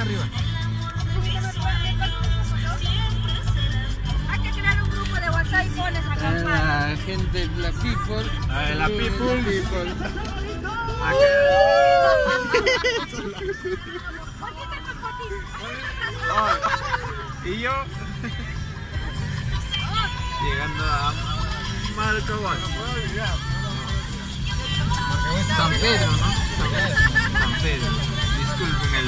arriba. Hay que crear un grupo de WhatsApp y pones a acampar. La gente, la people. A ver, la people. Y yo llegando a Marcahuasi. San Pedro, ¿no? San Pedro.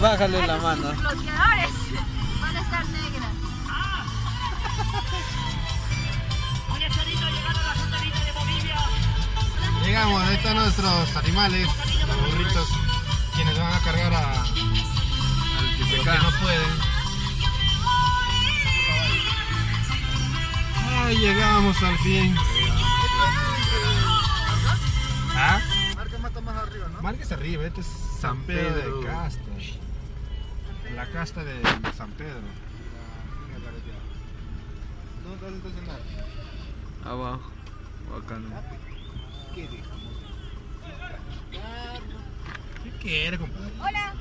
Bájale la mano. Los bloqueadores van a estar negras. Llegamos, ahí están nuestros animales, los burritos, quienes van a cargar a los que no pueden. Ay, llegamos al fin. ¿Ah? Marca mata más arriba, ¿no? Marques arriba, este es San Pedro Pedro. de Casta. La casta de San Pedro. ¿Dónde vas a estacionar? Abajo. Bacano. ¿Qué dejamos? Hola.